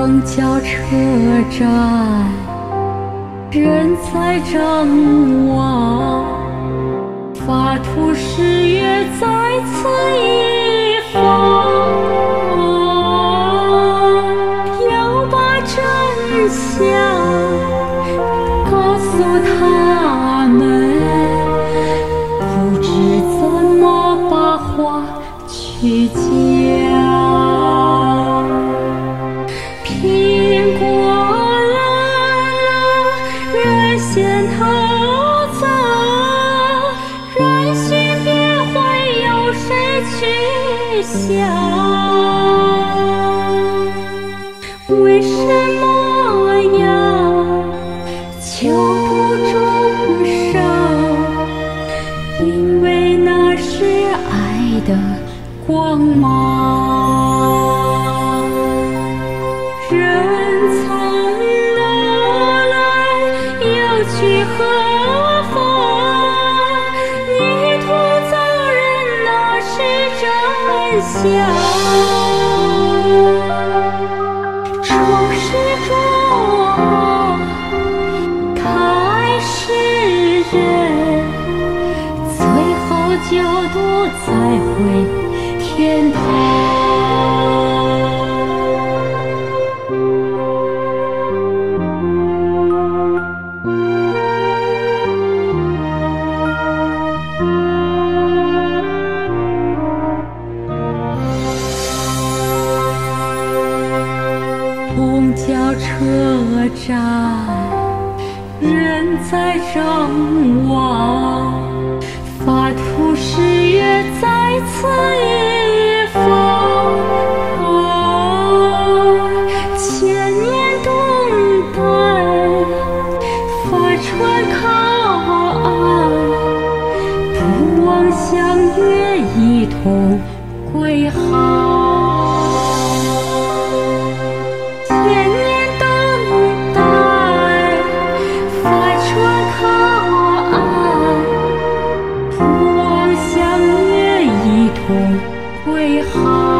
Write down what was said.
公交车站，人在张望，发图誓约在此一方，要把真相告诉他们，不知怎么把话去讲。为什么要求不终生？因为那是爱的光芒。人从哪来，又去何真相。创世中开始人，最后就都再回公交车站，人在张望，发图誓约在此一方。千年等待，发船靠岸，不忘相约一同归航。同我相约一同归航。